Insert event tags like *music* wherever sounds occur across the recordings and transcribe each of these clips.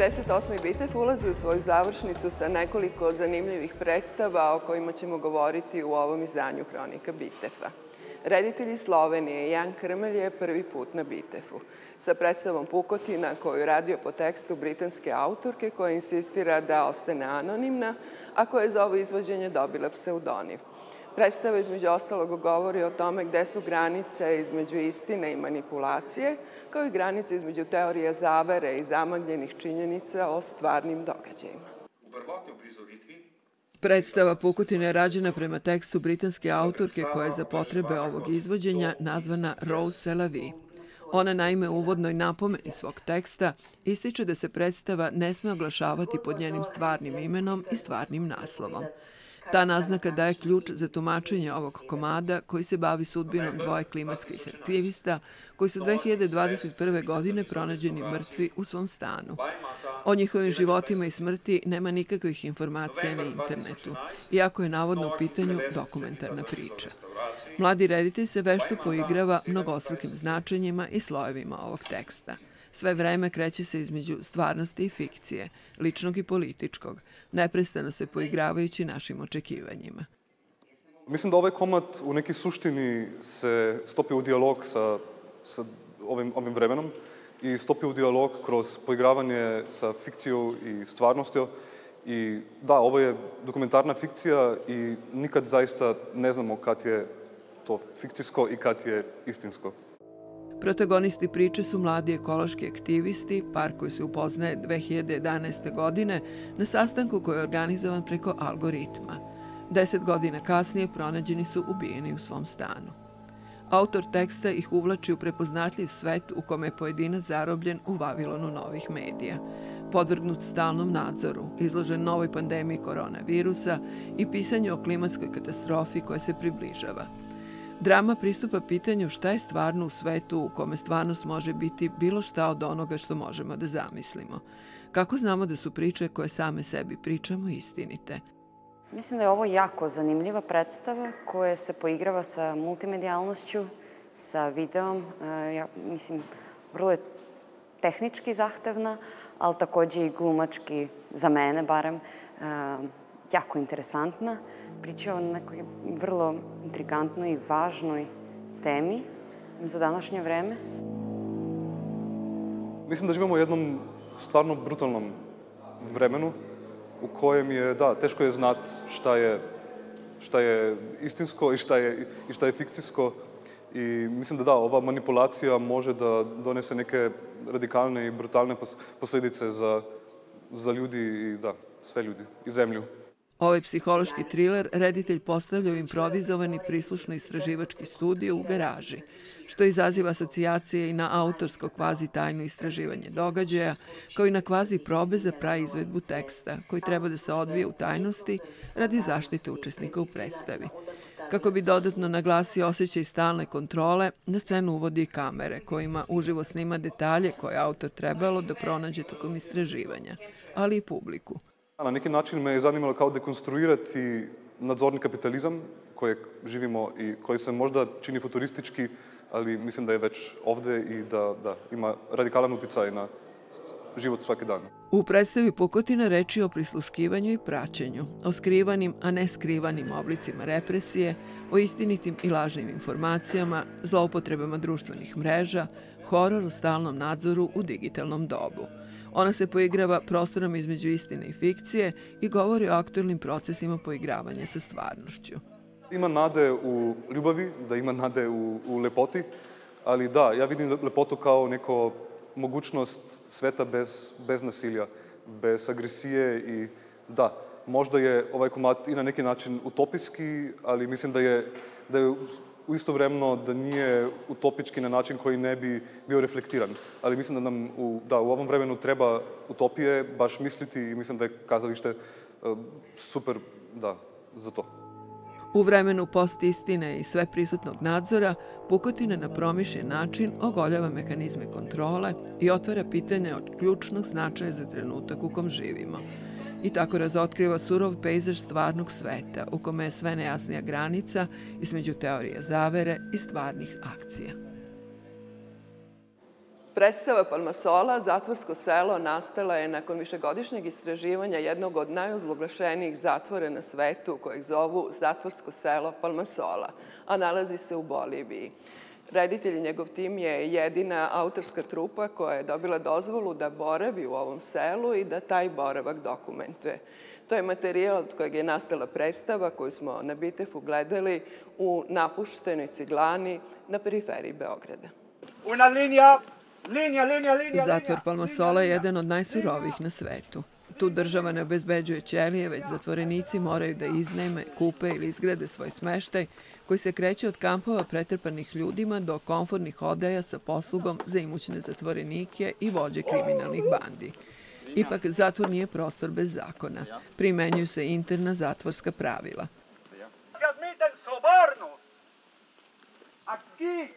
58. bitev ulazi u svoju završnicu sa nekoliko zanimljivih predstava o kojima ćemo govoriti u ovom izdanju Hronika Bitefa. Reditelj iz Slovenije Jan Krmelj je prvi put na Bitefu sa predstavom Pukotina koju je radio po tekstu britanske autorke koja insistira da ostane anonimna, a koja je za ovo izvođenje dobila pseudoniv. Predstava između ostalog govori o tome gde su granice između istine i manipulacije, kao i granice između teorija zavere i zamagljenih činjenica o stvarnim događajima. Predstava Pukutina je rađena prema tekstu britanske autorke koja je za potrebe ovog izvođenja nazvana Rose Selavi. Ona naime u uvodnoj napomeni svog teksta ističe da se predstava ne sme oglašavati pod njenim stvarnim imenom i stvarnim naslovom. Ta naznaka daje ključ za tumačenje ovog komada koji se bavi sudbinom dvoje klimatskih aktivista koji su 2021. godine pronađeni mrtvi u svom stanu. O njihovim životima i smrti nema nikakvih informacija na internetu, iako je navodno u pitanju dokumentarna priča. Mladi reditelj se vešto poigrava mnogostrukim značenjima i slojevima ovog teksta. Sve vreme kreće se između stvarnosti i fikcije, ličnog i političkog, neprestano se poigravajući našim očekivanjima. Mislim da ovaj komad u neki suštini se stopi u dijalog sa, sa ovim, ovim vremenom i stopi u dijalog kroz poigravanje sa fikcijom i stvarnostjo. I da, ovo je dokumentarna fikcija i nikad zaista ne znamo kad je to fikcijsko i kad je istinsko. Protagonisti priče su mladi ekološki aktivisti, par koji se upoznaje 2011. godine na sastanku koji je organizovan preko algoritma. Deset godina kasnije pronađeni su ubijeni u svom stanu. Autor teksta ih uvlači u prepoznatljiv svet u kome je pojedina zarobljen u Vavilonu novih medija, podvrgnut stalnom nadzoru, izložen novoj pandemiji koronavirusa i pisanju o klimatskoj katastrofi koja se približava – Drama pristupa pitanju šta je stvarno u svetu u kome stvarnost može biti bilo šta od onoga što možemo da zamislimo. Kako znamo da su priče koje same sebi pričamo istinite? Mislim da je ovo jako zanimljiva predstava koja se poigrava sa multimedijalnošću, sa videom. E, ja, mislim, vrlo je tehnički zahtevna, ali takođe i glumački, za mene barem, e, jako interesantna. Priča o nekoj vrlo intrigantnoj i važnoj temi za današnje vreme. Mislim da živimo u jednom stvarno brutalnom vremenu u kojem je, da, teško je znat šta je, šta je istinsko i šta je, i šta je fikcijsko. I mislim da da, ova manipulacija može da donese neke radikalne i brutalne posledice za, za ljudi i da, sve ljudi i zemlju. Ovaj psihološki triler reditelj postavlja u improvizovani prislušno-istraživački studio u garaži, što izaziva asocijacije i na autorsko kvazi tajno istraživanje događaja, kao i na kvazi probe za izvedbu teksta, koji treba da se odvije u tajnosti radi zaštite učesnika u predstavi. Kako bi dodatno naglasio osjećaj stalne kontrole, na scenu uvodi kamere, kojima uživo snima detalje koje autor trebalo da pronađe tokom istraživanja, ali i publiku – Na neki način me je zanimalo kao dekonstruirati nadzorni kapitalizam kojeg živimo i koji se možda čini futuristički, ali mislim da je već ovde i da, da ima radikalan uticaj na život svaki dan. U predstavi Pukotina reči o prisluškivanju i praćenju, o skrivanim, a ne skrivanim oblicima represije, o istinitim i lažnim informacijama, zloupotrebama društvenih mreža, horor u stalnom nadzoru u digitalnom dobu – Ona se poigrava prostorom između istine i fikcije i govori o aktualnim procesima poigravanja sa stvarnošću. Ima nade u ljubavi, da ima nade u, u lepoti, ali da, ja vidim lepotu kao neko mogućnost sveta bez, bez nasilja, bez agresije i da, možda je ovaj komad i na neki način utopijski, ali mislim da je, da je istovremeno da nije utopički na način koji ne bi bio reflektiran. Ali mislim da nam u, da, u ovom vremenu treba utopije baš misliti i mislim da je kazalište uh, super da, za to. U vremenu post istine i sve prisutnog nadzora, Pukotina na promišljen način ogoljava mehanizme kontrole i otvara pitanje od ključnog značaja za trenutak u kom živimo – i tako razotkriva surov pejzaž stvarnog sveta u kome je sve nejasnija granica između teorije zavere i stvarnih akcija. Predstava Palmasola, zatvorsko selo, nastala je nakon višegodišnjeg istraživanja jednog od najozloglašenijih zatvore na svetu, kojeg zovu zatvorsko selo Palmasola, a nalazi se u Boliviji. Reditelj i njegov tim je jedina autorska trupa koja je dobila dozvolu da boravi u ovom selu i da taj boravak dokumentuje. To je materijal od kojeg je nastala predstava koju smo na Bitefu gledali u napuštenoj ciglani na periferiji Beograda. Una linija Linija, linija, linija, Zatvor Palmasola je jedan od najsurovih na svetu. Tu država ne obezbeđuje ćelije, već zatvorenici moraju da iznajme, kupe ili izgrade svoj smeštaj, koji se kreće od kampova pretrpanih ljudima do komfortnih odaja sa poslugom za imućne zatvorenike i vođe kriminalnih bandi. Ipak, zatvor nije prostor bez zakona. Primenjuju se interna zatvorska pravila. Admiten sobornos. Aquí,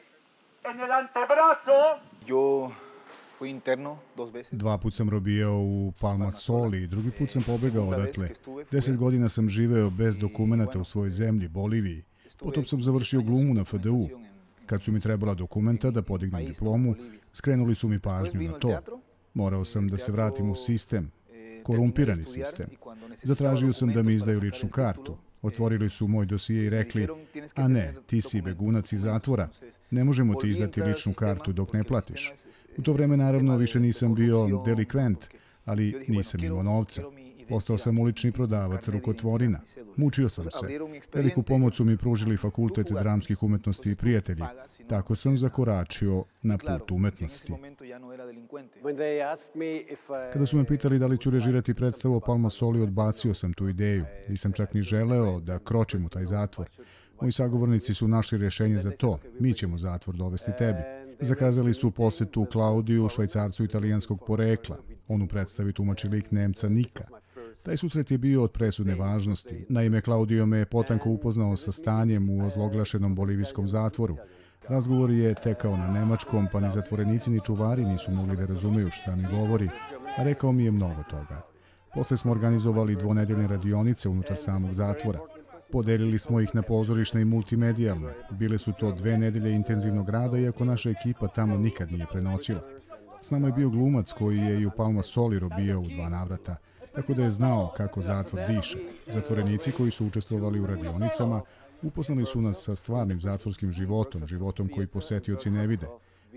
en el antebrazo, Jo Dva put sam robijao u Palma Soli, drugi put sam pobegao odatle. Deset godina sam živeo bez dokumenta u svojoj zemlji, Boliviji. Potom sam završio glumu na FDU. Kad su mi trebala dokumenta da podignem diplomu, skrenuli su mi pažnju na to. Morao sam da se vratim u sistem, korumpirani sistem. Zatražio sam da mi izdaju ličnu kartu. Otvorili su moj dosije i rekli, a ne, ti si begunac iz zatvora, ne možemo ti izdati ličnu kartu dok ne platiš. U to vreme naravno više nisam bio delikvent, ali nisam imao novca. Postao sam ulični prodavac rukotvorina. Mučio sam se. Veliku pomoć su mi pružili fakultet dramskih umetnosti i prijatelji. Tako sam zakoračio na put umetnosti. Kada su me pitali da li ću režirati predstavu o Palma Soli, odbacio sam tu ideju. Nisam čak ni želeo da kročim u taj zatvor. Moji sagovornici su našli rješenje za to. Mi ćemo zatvor dovesti tebi. Zakazali su posetu Klaudiju, švajcarcu italijanskog porekla. On u predstavi tumači lik Nemca Nika. Taj susret je bio od presudne važnosti. Naime, Klaudio me je potanko upoznao sa stanjem u ozloglašenom bolivijskom zatvoru. Razgovor je tekao na nemačkom, pa ni zatvorenici ni čuvari nisu mogli da razumeju šta mi govori, a rekao mi je mnogo toga. Posle smo organizovali dvonedeljne radionice unutar samog zatvora. Podelili smo ih na pozorišne i multimedijalne. Bile su to dve nedelje intenzivnog rada, iako naša ekipa tamo nikad nije prenoćila. S nama je bio glumac koji je i u Palma Soli robio u dva navrata, tako da je znao kako zatvor diše. Zatvorenici koji su učestvovali u radionicama upoznali su nas sa stvarnim zatvorskim životom, životom koji posetioci ne vide.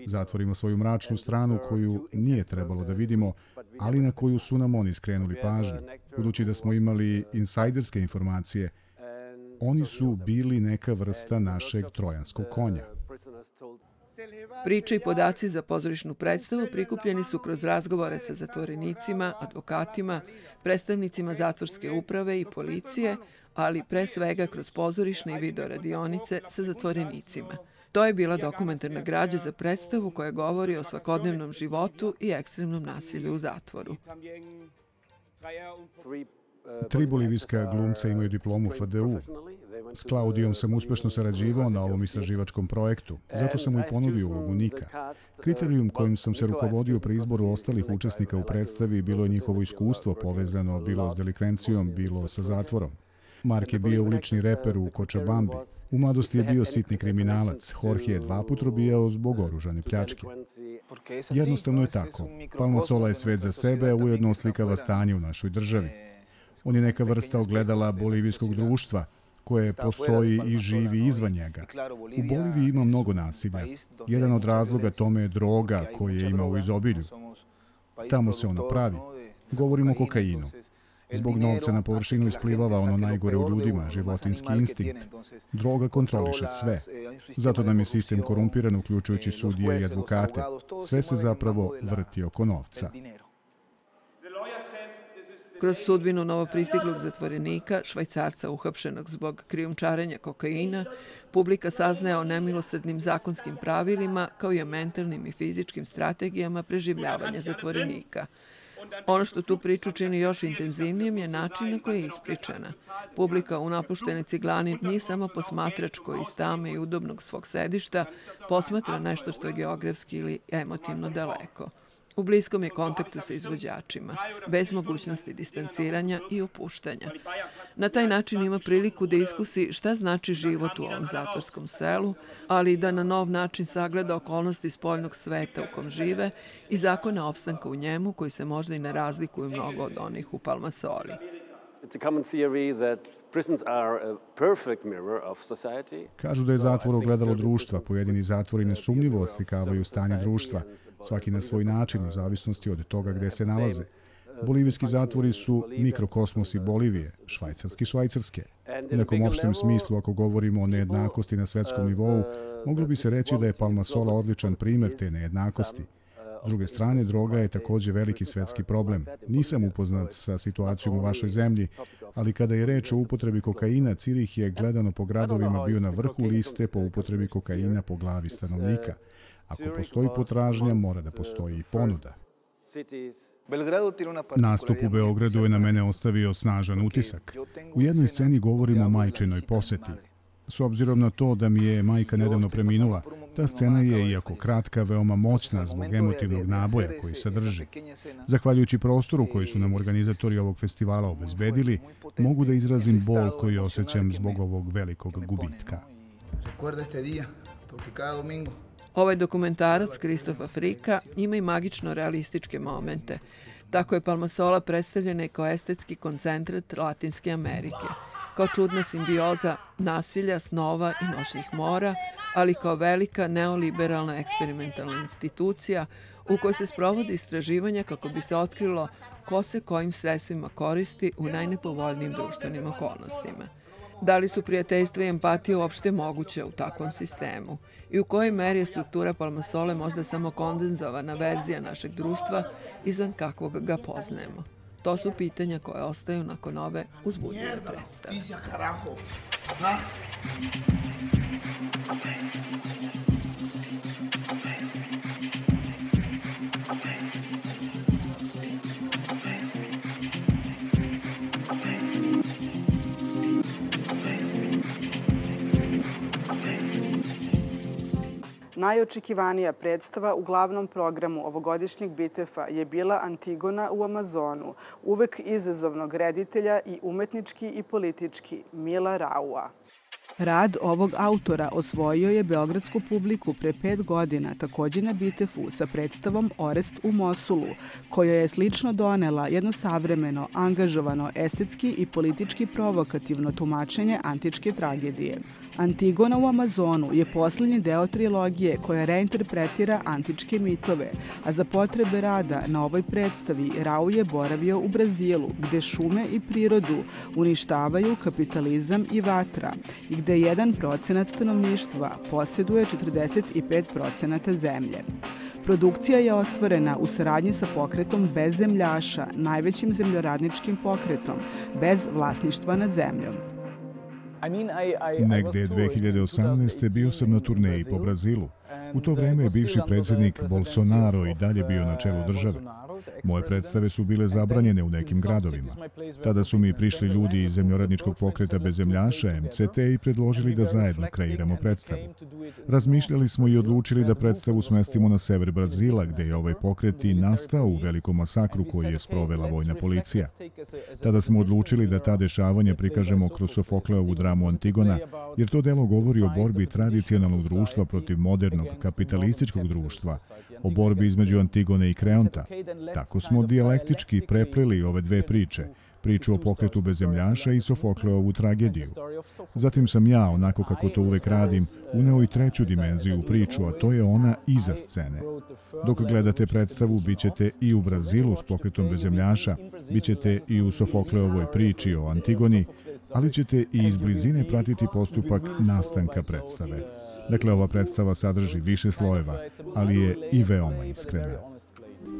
Zatvor svoju mračnu stranu koju nije trebalo da vidimo, ali na koju su nam oni skrenuli pažnju. Budući da smo imali insajderske informacije, Oni su bili neka vrsta našeg trojanskog konja. Priče i podaci za pozorišnu predstavu prikupljeni su kroz razgovore sa zatvorenicima, advokatima, predstavnicima zatvorske uprave i policije, ali pre svega kroz pozorišne i video radionice sa zatvorenicima. To je bila dokumentarna građa za predstavu koja govori o svakodnevnom životu i ekstremnom nasilju u zatvoru. Tri bolivijska glumca imaju diplomu FDU. S Klaudijom sam uspešno sarađivao na ovom istraživačkom projektu, zato sam mu i ponudio ulogu Nika. Kriterijum kojim sam se rukovodio pri izboru ostalih učesnika u predstavi bilo je njihovo iskustvo povezano bilo s delikvencijom, bilo sa zatvorom. Mark je bio ulični reper u Kočabambi. U mladosti je bio sitni kriminalac. Jorge je dva put robijao zbog oružane pljačke. Jednostavno je tako. Palma Sola je svet za sebe, a ujedno oslikava stanje u našoj državi. On je neka vrsta ogledala bolivijskog društva, koje postoji i živi izvan njega. U Boliviji ima mnogo nasilja. Jedan od razloga tome je droga koje ima u izobilju. Tamo se ona pravi. Govorimo o kokainu. Zbog novca na površinu isplivava ono najgore u ljudima, životinski instinkt. Droga kontroliše sve. Zato nam je sistem korumpiran, uključujući sudije i advokate. Sve se zapravo vrti oko novca. Kroz sudbinu novopristiglog zatvorenika, švajcarca uhapšenog zbog krijumčarenja kokaina, publika saznaje o nemilosrednim zakonskim pravilima kao i o mentalnim i fizičkim strategijama preživljavanja zatvorenika. Ono što tu priču čini još intenzivnijim je način na koji je ispričana. Publika u napuštene ciglani nije samo posmatrač koji iz tame i udobnog svog sedišta posmatra nešto što je geografski ili emotivno daleko. U bliskom je kontaktu sa izvođačima, bez mogućnosti distanciranja i opuštanja. Na taj način ima priliku da iskusi šta znači život u ovom zatvorskom selu, ali i da na nov način sagleda okolnosti spoljnog sveta u kom žive i zakona opstanka u njemu koji se možda i ne razlikuju mnogo od onih u Palmasoli. Kažu da je zatvor ogledalo društva. Pojedini zatvori nesumnjivo oslikavaju stanje društva, svaki na svoj način u zavisnosti od toga gde se nalaze. Bolivijski zatvori su mikrokosmosi Bolivije, švajcarski švajcarske. U nekom opštem smislu, ako govorimo o nejednakosti na svetskom nivou, moglo bi se reći da je Palmasola odličan primer te nejednakosti – S druge strane, droga je takođe veliki svetski problem. Nisam upoznat sa situacijom u vašoj zemlji, ali kada je reč o upotrebi kokaina, Cirih je gledano po gradovima bio na vrhu liste po upotrebi kokaina po glavi stanovnika. Ako postoji potražnja, mora da postoji i ponuda. Nastup u Beogradu je na mene ostavio snažan utisak. U jednoj sceni govorimo o majčinoj poseti. S obzirom na to da mi je majka nedavno preminula, ta scena je, iako kratka, veoma moćna zbog emotivnog naboja koji sadrži. Zahvaljujući prostoru koji su nam organizatori ovog festivala obezbedili, mogu da izrazim bol koji osjećam zbog ovog velikog gubitka. Ovaj dokumentarac Kristofa Frika ima i magično realističke momente. Tako je Palmasola predstavljena kao estetski koncentrat Latinske Amerike – kao čudna simbioza nasilja, snova i noćnih mora, ali kao velika neoliberalna eksperimentalna institucija u kojoj se sprovode istraživanja kako bi se otkrilo ko se kojim sredstvima koristi u najnepovoljnijim društvenim okolnostima. Da li su prijateljstva i empatija uopšte moguće u takvom sistemu i u kojoj meri je struktura Palmasole možda samo kondenzovana verzija našeg društva izvan kakvog ga poznajemo. To su pitanja koje ostaju nakon ove uzbudljive predstave. Najočekivanija predstava u glavnom programu ovogodišnjeg Bitefa je bila Antigona u Amazonu, uvek izazovnog reditelja i umetnički i politički Mila Raua. Rad ovog autora osvojio je beogradsku publiku pre pet godina takođe na Bitefu sa predstavom Orest u Mosulu, koja je slično donela jedno savremeno, angažovano, estetski i politički provokativno tumačenje antičke tragedije. Antigona u Amazonu je poslednji deo trilogije koja reinterpretira antičke mitove, a za potrebe rada na ovoj predstavi Rau je boravio u Brazilu, gde šume i prirodu uništavaju kapitalizam i vatra i gde jedan procenat stanovništva posjeduje 45 procenata zemlje. Produkcija je ostvorena u saradnji sa pokretom Bez zemljaša, najvećim zemljoradničkim pokretom, bez vlasništva nad zemljom. Negde 2018. bio sam na turneji po Brazilu. U to vreme je bivši predsjednik Bolsonaro i dalje bio na čelu države. Moje predstave su bile zabranjene u nekim gradovima. Tada su mi prišli ljudi iz zemljoradničkog pokreta bez zemljaša MCT i predložili da zajedno kreiramo predstavu. Razmišljali smo i odlučili da predstavu smestimo na sever Brazila, gde je ovaj pokret i nastao u velikom masakru koji je sprovela vojna policija. Tada smo odlučili da ta dešavanja prikažemo kroz Sofokleovu dramu Antigona, jer to delo govori o borbi tradicionalnog društva protiv modernog kapitalističkog društva, o borbi između Antigone i Kreonta. Tako smo dijalektički preplili ove dve priče, priču o pokretu bezemljaša i Sofokleovu tragediju. Zatim sam ja, onako kako to uvek radim, uneo i treću dimenziju u priču, a to je ona iza scene. Dok gledate predstavu, bit ćete i u Brazilu s pokretom bezemljaša, bit ćete i u Sofokleovoj priči o Antigoni, ali ćete i iz blizine pratiti postupak nastanka predstave. Dakle, ova predstava sadrži više slojeva, ali je i veoma iskrena.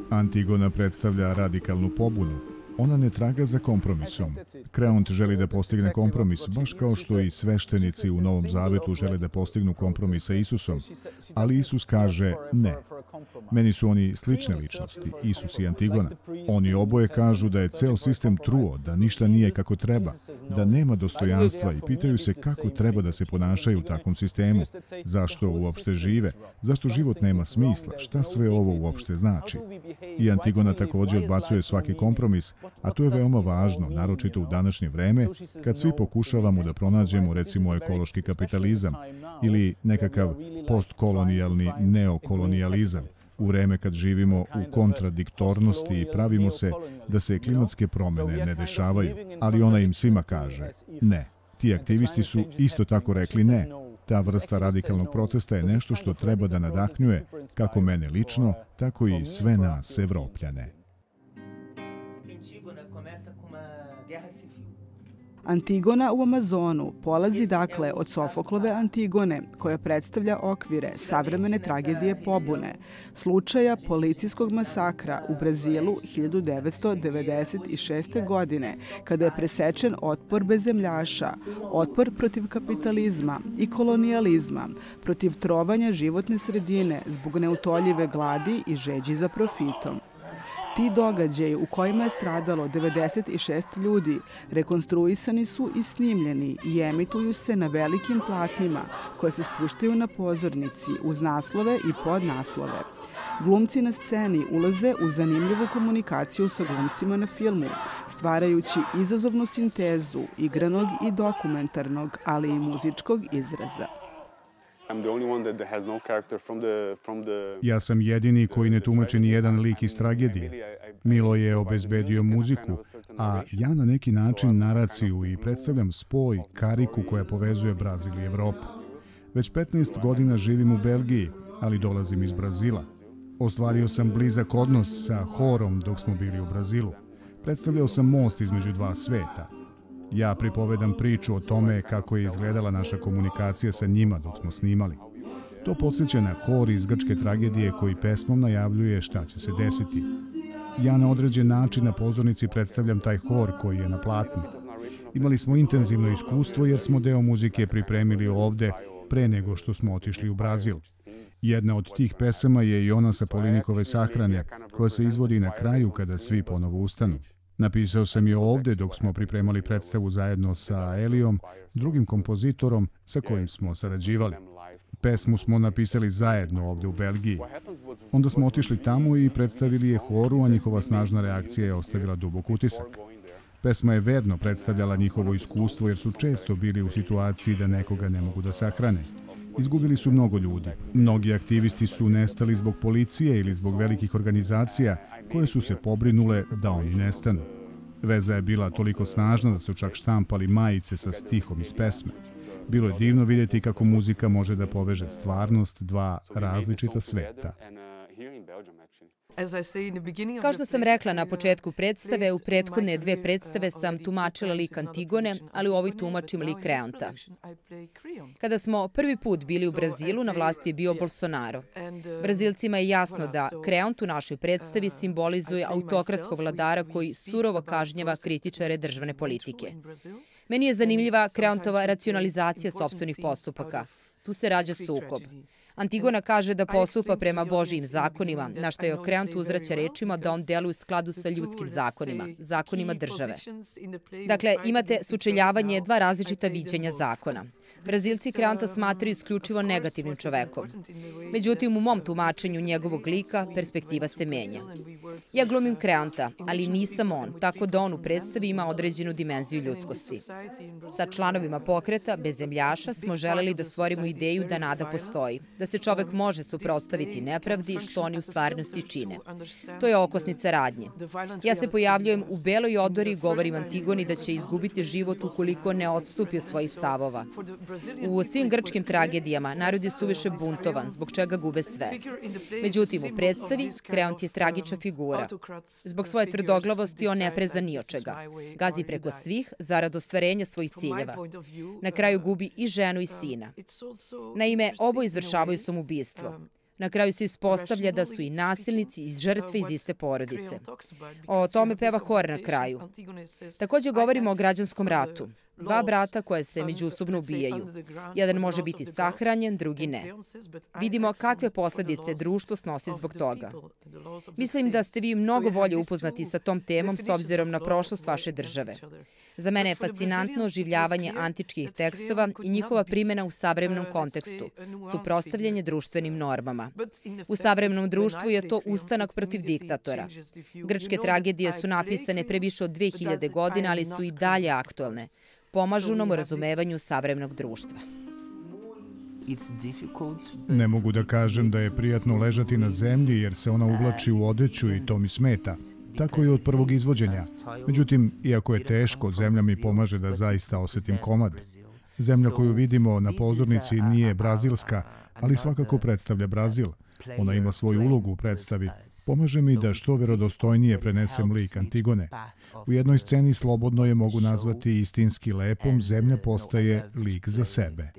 Antigona predstavlja radikalnu pobunu, Ona ne traga za kompromisom. Kreont želi da postigne kompromis, baš kao što i sveštenici u Novom Zavetu žele da postignu kompromis sa Isusom. Ali Isus kaže ne. Meni su oni slične ličnosti, Isus i Antigona. Oni oboje kažu da je ceo sistem truo, da ništa nije kako treba, da nema dostojanstva i pitaju se kako treba da se ponašaju u takvom sistemu, zašto uopšte žive, zašto život nema smisla, šta sve ovo uopšte znači. I Antigona takođe odbacuje svaki kompromis, a to je veoma važno, naročito u današnje vreme, kad svi pokušavamo da pronađemo recimo ekološki kapitalizam ili nekakav postkolonijalni neokolonijalizam, u vreme kad živimo u kontradiktornosti i pravimo se da se klimatske promene ne dešavaju, ali ona im svima kaže ne. Ti aktivisti su isto tako rekli ne. Ta vrsta radikalnog protesta je nešto što treba da nadahnjuje kako mene lično, tako i sve nas, Evropljane. Antigona u Amazonu polazi dakle od Sofoklove Antigone, koja predstavlja okvire savremene tragedije pobune, slučaja policijskog masakra u Brazilu 1996. godine, kada je presečen otpor bezemljaša, otpor protiv kapitalizma i kolonijalizma, protiv trovanja životne sredine zbog neutoljive gladi i žeđi za profitom. Ti događaji u kojima je stradalo 96 ljudi rekonstruisani su i snimljeni i emituju se na velikim platnima koje se spuštaju na pozornici uz naslove i podnaslove. Glumci na sceni ulaze u zanimljivu komunikaciju sa glumcima na filmu, stvarajući izazovnu sintezu igranog i dokumentarnog, ali i muzičkog izraza. Ja sam jedini koji ne tumači ni jedan lik iz tragedije. Milo je obezbedio muziku, a ja na neki način naraciju i predstavljam spoj, kariku koja povezuje Brazil i Evropu. Već 15 godina živim u Belgiji, ali dolazim iz Brazila. Ostvario sam blizak odnos sa horom dok smo bili u Brazilu. Predstavljao sam most između dva sveta – Ja pripovedam priču o tome kako je izgledala naša komunikacija sa njima dok smo snimali. To podsjeća na hor iz grčke tragedije koji pesmom najavljuje šta će se desiti. Ja na određen način na pozornici predstavljam taj hor koji je na platnu. Imali smo intenzivno iskustvo jer smo deo muzike pripremili ovde pre nego što smo otišli u Brazil. Jedna od tih pesama je i ona sa Polinikove sahrane, koja se izvodi na kraju kada svi ponovo ustanu. Napisao sam je ovde dok smo pripremali predstavu zajedno sa Elijom, drugim kompozitorom sa kojim smo sarađivali. Pesmu smo napisali zajedno ovde u Belgiji. Onda smo otišli tamo i predstavili je horu, a njihova snažna reakcija je ostavila dubok utisak. Pesma je verno predstavljala njihovo iskustvo jer su često bili u situaciji da nekoga ne mogu da sahrane. Izgubili su mnogo ljudi. Mnogi aktivisti su nestali zbog policije ili zbog velikih organizacija koje su se pobrinule da oni nestanu. Veza je bila toliko snažna da su čak štampali majice sa stihom iz pesme. Bilo je divno vidjeti kako muzika može da poveže stvarnost dva različita sveta. Kao što sam rekla na početku predstave, u prethodne dve predstave sam tumačila lik Antigone, ali u ovoj tumačim lik Kreonta. Kada smo prvi put bili u Brazilu, na vlasti je bio Bolsonaro. Brazilcima je jasno da Kreont u našoj predstavi simbolizuje autokratskog vladara koji surovo kažnjava kritičare državne politike. Meni je zanimljiva Kreontova racionalizacija sobstvenih postupaka. Tu se rađa sukob. Antigona kaže da postupa prema Božijim zakonima, na što je okrenut uzraća rečima da on deluje u skladu sa ljudskim zakonima, zakonima države. Dakle, imate sučeljavanje dva različita viđenja zakona. Brazilci Kreanta smatraju isključivo negativnim čovekom. Međutim, u mom tumačenju njegovog lika perspektiva se menja. Ja glumim Kreanta, ali nisam on, tako da on u predstavi ima određenu dimenziju ljudskosti. Sa članovima pokreta, bez zemljaša, smo želeli da stvorimo ideju da nada postoji, da se čovek može suprotstaviti nepravdi što oni u stvarnosti čine. To je okosnica radnje. Ja se pojavljujem u beloj odori i govorim Antigoni da će izgubiti život ukoliko ne odstupi od svojih stavova. U svim grčkim tragedijama narod je suviše buntovan, zbog čega gube sve. Međutim, u predstavi Kreont je tragična figura. Zbog svoje tvrdoglavosti on ne preza ni od čega. Gazi preko svih zarad ostvarenja svojih ciljeva. Na kraju gubi i ženu i sina. Naime, obo izvršavaju samoubistvo. Na kraju se ispostavlja da su i nasilnici i žrtve iz iste porodice. O tome peva hor na kraju. Takođe govorimo o građanskom ratu. Dva brata koje se međusobno ubijaju. Jedan može biti sahranjen, drugi ne. Vidimo kakve posledice društvo snosi zbog toga. Mislim da ste vi mnogo bolje upoznati sa tom temom s obzirom na prošlost vaše države. Za mene je fascinantno oživljavanje antičkih tekstova i njihova primjena u savremenom kontekstu, suprostavljanje društvenim normama. U savremenom društvu je to ustanak protiv diktatora. Grčke tragedije su napisane pre više od 2000 godina, ali su i dalje aktualne. Pomažu nam u razumevanju savremenog društva. Ne mogu da kažem da je prijatno ležati na zemlji jer se ona uvlači u odeću i to mi smeta tako i od prvog izvođenja. Međutim, iako je teško, zemlja mi pomaže da zaista osetim komad. Zemlja koju vidimo na pozornici nije brazilska, ali svakako predstavlja Brazil. Ona ima svoju ulogu u predstavi. Pomaže mi da što verodostojnije prenesem lik Antigone. U jednoj sceni slobodno je mogu nazvati istinski lepom, zemlja postaje lik za sebe.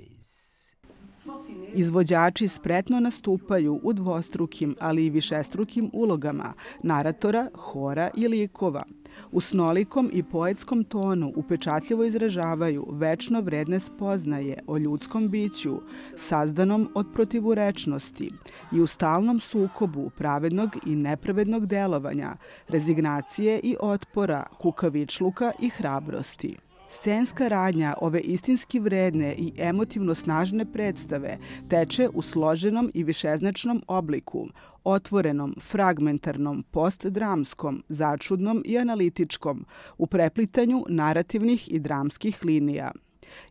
Izvođači spretno nastupaju u dvostrukim, ali i višestrukim ulogama naratora, hora i likova. U snolikom i poetskom tonu upečatljivo izražavaju večno vredne spoznaje o ljudskom biću, sazdanom od protivurečnosti i u stalnom sukobu pravednog i nepravednog delovanja, rezignacije i otpora, kukavičluka i hrabrosti. Scenska radnja ove istinski vredne i emotivno snažne predstave teče u složenom i višeznačnom obliku, otvorenom, fragmentarnom, postdramskom, začudnom i analitičkom, u preplitanju narativnih i dramskih linija.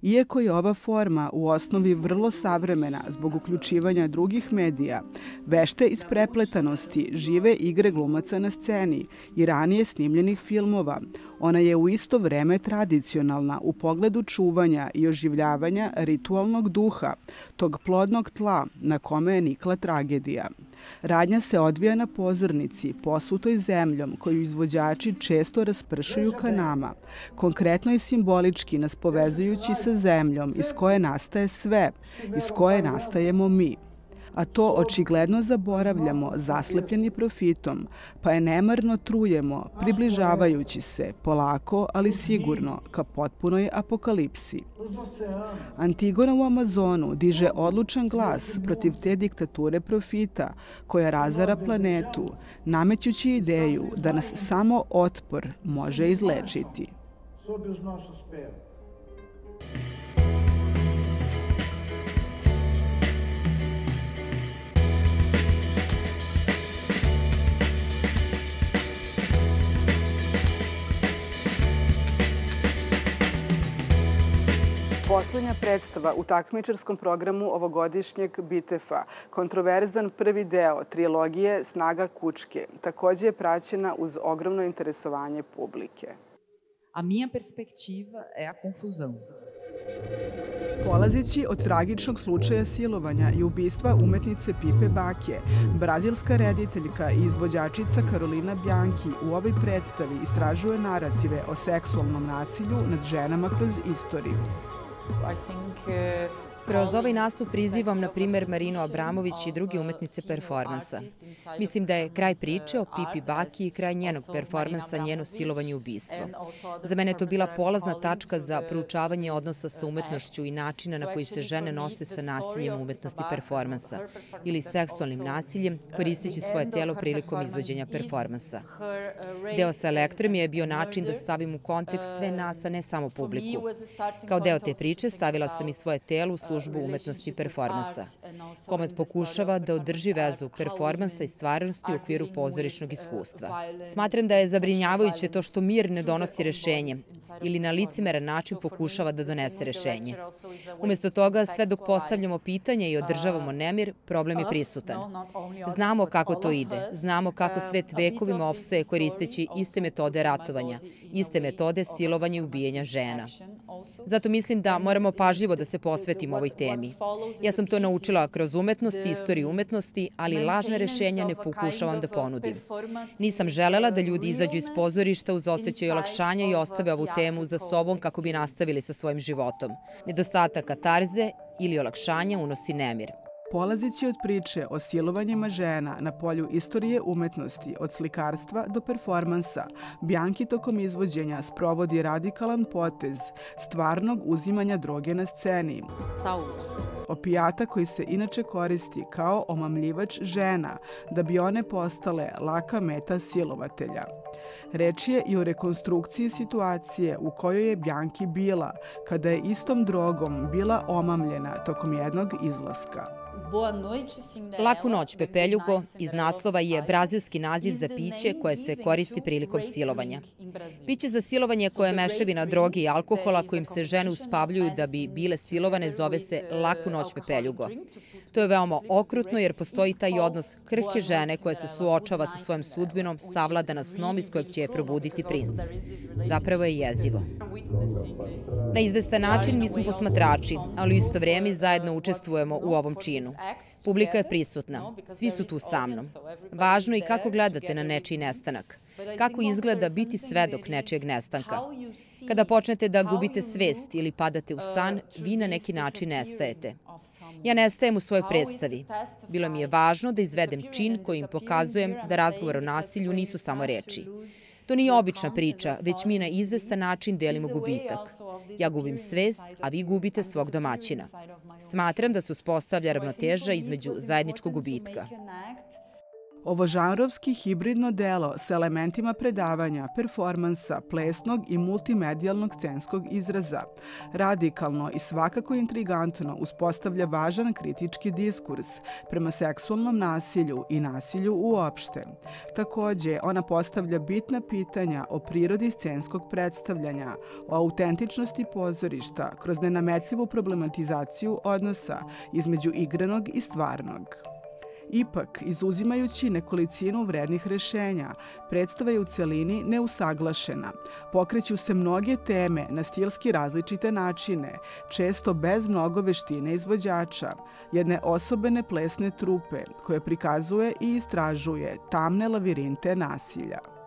Iako je ova forma u osnovi vrlo savremena zbog uključivanja drugih medija, vešte iz prepletanosti žive igre glumaca na sceni i ranije snimljenih filmova, ona je u isto vreme tradicionalna u pogledu čuvanja i oživljavanja ritualnog duha, tog plodnog tla na kome je nikla tragedija. Radnja se odvija na pozornici, posutoj zemljom, koju izvođači često raspršuju ka nama, konkretno i simbolički nas povezujući sa zemljom iz koje nastaje sve, iz koje nastajemo mi a to očigledno zaboravljamo zaslepljeni profitom, pa je nemarno trujemo, približavajući se polako, ali sigurno, ka potpunoj apokalipsi. Antigona u Amazonu diže odlučan glas protiv te diktature profita koja razara planetu, namećući ideju da nas samo otpor može izlečiti. Sob os nossos pés. Poslednja predstava u takmičarskom programu ovogodišnjeg Bitefa, kontroverzan prvi deo trilogije Snaga kučke, takođe je praćena uz ogromno interesovanje publike. A minha perspectiva é a confusão. Polazeći od tragičnog slučaja silovanja i ubistva umetnice Pipe Bake, brazilska rediteljka i izvođačica Karolina Bjanki u ovoj predstavi istražuje narative o seksualnom nasilju nad ženama kroz istoriju. I think uh, Kroz ovaj nastup prizivam, na primer, Marino Abramović i drugi umetnice performansa. Mislim da je kraj priče o Pipi Baki i kraj njenog performansa njeno silovanje i ubistvo. Za mene je to bila polazna tačka za proučavanje odnosa sa umetnošću i načina na koji se žene nose sa nasiljem umetnosti performansa ili seksualnim nasiljem koristeći svoje telo prilikom izvođenja performansa. Deo sa elektrom je bio način da stavim u kontekst sve nas, a ne samo publiku. Kao deo te priče stavila sam i svoje telo u slučaju službu umetnosti performansa. Komet pokušava da održi vezu performansa i stvarnosti u okviru pozorišnog iskustva. Smatram da je zabrinjavajuće to što mir ne donosi rešenje ili na licimeran način pokušava da donese rešenje. Umesto toga, sve dok postavljamo pitanje i održavamo nemir, problem je prisutan. Znamo kako to ide, znamo kako svet vekovima opstaje koristeći iste metode ratovanja, iste metode silovanja i ubijenja žena. Zato mislim da moramo pažljivo da se posvetimo ovoj temi. Ja sam to naučila kroz umetnost i istoriju umetnosti, ali lažne rešenja ne pokušavam da ponudim. Nisam želela da ljudi izađu iz pozorišta uz osjećaj olakšanja i ostave ovu temu za sobom kako bi nastavili sa svojim životom. Nedostatak katarze ili olakšanja unosi nemir. Polazići od priče o silovanjima žena na polju istorije umetnosti, od slikarstva do performansa, Bjanki tokom izvođenja sprovodi radikalan potez stvarnog uzimanja droge na sceni. Opijata koji se inače koristi kao omamljivač žena da bi one postale laka meta silovatelja. Reč je i o rekonstrukciji situacije u kojoj je Bjanki bila kada je istom drogom bila omamljena tokom jednog izlaska. Laku noć Pepeljugo iz naslova je brazilski naziv za piće koje se koristi prilikom silovanja. Piće za silovanje koje je mešavina droge i alkohola kojim se žene uspavljuju da bi bile silovane zove se Laku noć Pepeljugo. To je veoma okrutno jer postoji taj odnos krhke žene koja se suočava sa svojom sudbinom savladana snom iz kojeg će je probuditi princ. Zapravo je jezivo. Na izvestan način mi smo posmatrači, ali u isto vreme zajedno učestvujemo u ovom činu. Publika je prisutna, svi su tu sa mnom. Važno je i kako gledate na nečiji nestanak. Kako izgleda biti svedok nečijeg nestanka. Kada počnete da gubite svest ili padate u san, vi na neki način nestajete. Ja nestajem u svojoj predstavi. Bilo mi je važno da izvedem čin kojim pokazujem da razgovor o nasilju nisu samo reči. To nije obična priča, već mi na izvestan način delimo gubitak. Ja gubim svest, a vi gubite svog domaćina. Smatram da se uspostavlja ravnoteža između zajedničkog gubitka. Ovo žanrovski hibridno delo sa elementima predavanja, performansa, plesnog i multimedijalnog scenskog izraza, radikalno i svakako intrigantno uspostavlja važan kritički diskurs prema seksualnom nasilju i nasilju uopšte. Takođe, ona postavlja bitna pitanja o prirodi scenskog predstavljanja, o autentičnosti pozorišta kroz nenametljivu problematizaciju odnosa između igranog i stvarnog. Ipak, izuzimajući nekolicinu vrednih rešenja, predstava je u celini neusaglašena. Pokreću se mnoge teme na stilski različite načine, često bez mnogo veštine izvođača, jedne osobene plesne trupe koje prikazuje i istražuje tamne lavirinte nasilja.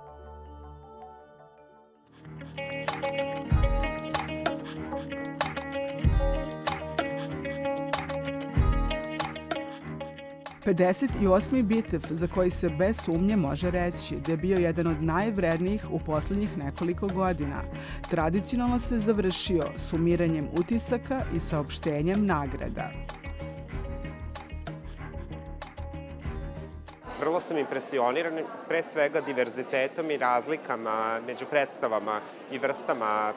58. bitev za koji se bez sumnje može reći da je bio jedan od najvrednijih u poslednjih nekoliko godina. Tradicionalno se završio sumiranjem utisaka i saopštenjem nagrada. Vrlo sam impresioniran pre svega diverzitetom i razlikama među predstavama i vrstama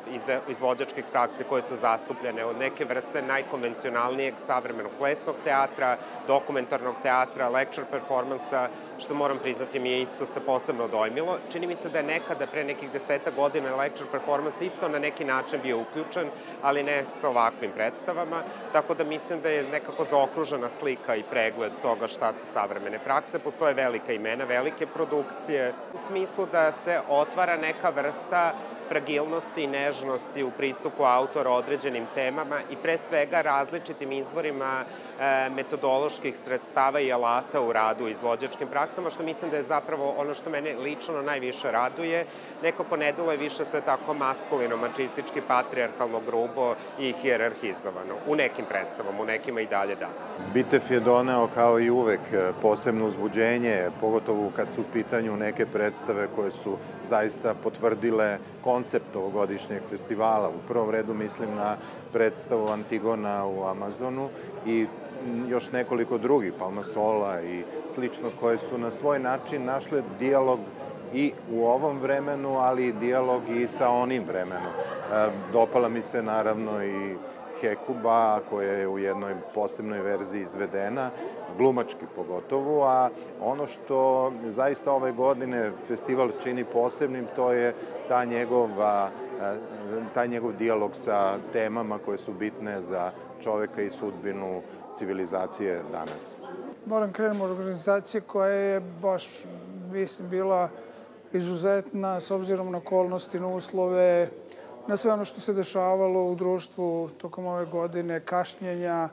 izvođačkih prakse koje su zastupljene od neke vrste najkonvencionalnijeg savremenog plesnog teatra, dokumentarnog teatra, lecture performansa, što moram priznati mi je isto se posebno dojmilo. Čini mi se da je nekada pre nekih deseta godina lecture performance isto na neki način bio uključen, ali ne sa ovakvim predstavama, tako da mislim da je nekako zaokružena slika i pregled toga šta su savremene prakse. Postoje velika imena, velike produkcije, u smislu da se otvara neka vrsta fragilnosti i nežnosti u pristupu autora određenim temama i pre svega različitim izborima e, metodoloških sredstava i alata u radu izvođačkim praksama, što mislim da je zapravo ono što mene lično najviše raduje. Nekako ne deluje više sve tako maskulino, mačistički, patrijarkalno, grubo i hijerarhizovano. U nekim predstavama, u nekima i dalje da. Bitev je doneo kao i uvek posebno uzbuđenje, pogotovo kad su u pitanju neke predstave koje su zaista potvrdile koncept ovogodišnjeg festivala. U prvom redu mislim na predstavu Antigona u Amazonu i još nekoliko drugih, Palma Sola i slično, koje su na svoj način našle dijalog i u ovom vremenu, ali i dijalog i sa onim vremenom. E, dopala mi se naravno i Hekuba, koja je u jednoj posebnoj verziji izvedena, glumački pogotovo, a ono što zaista ove godine festival čini posebnim, to je ta njegova, e, taj njegov dijalog sa temama koje su bitne za čoveka i sudbinu civilizacije danas. Moram krenemo od organizacije koja je baš, mislim, bila izuzetna s obzirom na okolnosti, na uslove, na sve ono što se dešavalo u društvu tokom ove godine, kašnjenja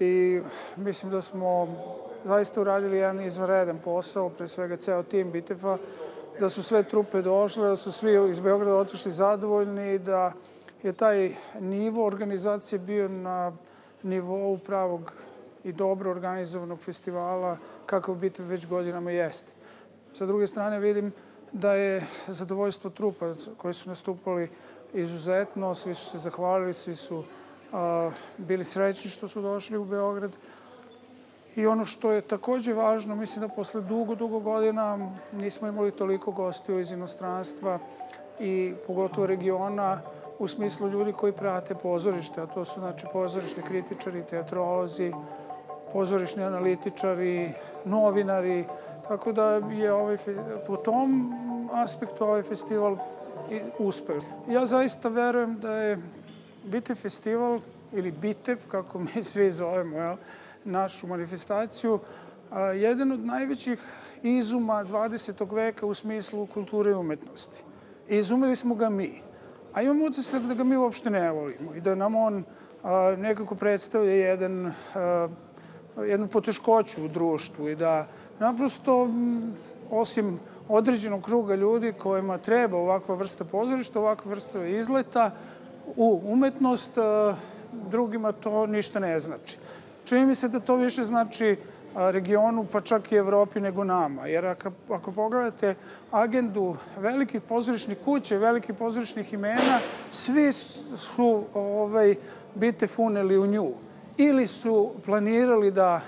i mislim da smo zaista uradili jedan izvanredan posao, pre svega ceo tim Bitefa, da su sve trupe došle, da su svi iz Beograda otišli zadovoljni i da je taj nivo organizacije bio na nivou pravog i dobro organizovanog festivala kakav biti već godinama jeste. Sa druge strane vidim da je zadovoljstvo trupa koji su nastupali izuzetno, svi su se zahvalili, svi su a, bili srećni što su došli u Beograd. I ono što je takođe važno, mislim da posle dugo, dugo godina nismo imali toliko gostiju iz inostranstva i pogotovo regiona u smislu ljudi koji prate pozorište, a to su znači pozorišni kritičari, teatrolozi, pozorišni analitičari, novinari, tako da je ovaj, po tom aspektu ovaj festival uspeo. Ja zaista verujem da je Bitev festival ili Bitev, kako mi *laughs* svi zovemo, jel, našu manifestaciju, a, jedan od najvećih izuma 20. veka u smislu kulture i umetnosti. Izumili smo ga mi. A imamo utisak da ga mi uopšte ne volimo i da nam on a, nekako predstavlja jedan, a, jednu poteškoću u društvu i da naprosto, osim određenog kruga ljudi kojima treba ovakva vrsta pozorišta, ovakva vrsta izleta u umetnost, drugima to ništa ne znači. Čini mi se da to više znači regionu, pa čak i Evropi nego nama. Jer ako, ako pogledate agendu velikih pozorišnih kuća i velikih pozorišnih imena, svi su ovaj, bite funeli u nju. Ili su planirali da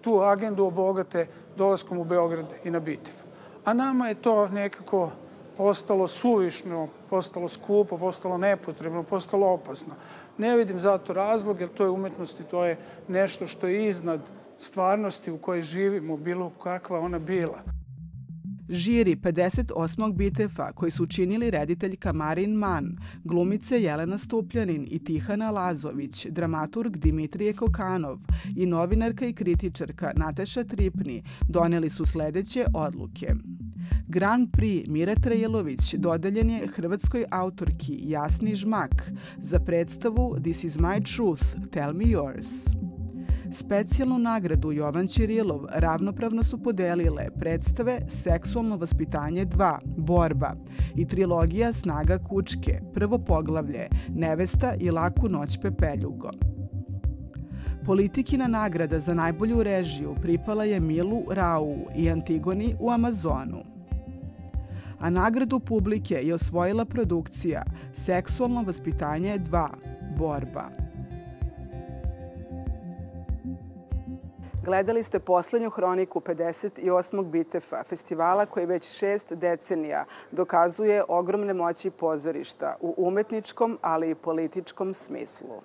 tu agendu obogate dolaskom u Beograd i na Bitev. A nama je to nekako postalo suvišno, postalo skupo, postalo nepotrebno, postalo opasno. Ne vidim zato razlog, jer to je umetnost i to je nešto što je iznad stvarnosti u kojoj živimo, bilo kakva ona bila. Žiri 58. bitefa koji su učinili rediteljka Marin Mann, glumice Jelena Stupljanin i Tihana Lazović, dramaturg Dimitrije Kokanov i novinarka i kritičarka Nateša Tripni doneli su sledeće odluke. Grand Prix Mira Trajelović dodeljen je hrvatskoj autorki Jasni Žmak za predstavu This is my truth, tell me yours. Specijalnu nagradu Jovan Ćirilov ravnopravno su podelile predstave Seksualno vaspitanje 2, Borba i trilogija Snaga kučke, prvo poglavlje, Nevesta i Laku noć Pepeljugo. Politikina nagrada za najbolju režiju pripala je Milu Rau i Antigoni u Amazonu. A nagradu publike je osvojila produkcija Seksualno vaspitanje 2, Borba. Gledali ste poslednju hroniku 58. Bitefa, festivala koji već šest decenija dokazuje ogromne moći pozorišta u umetničkom, ali i političkom smislu.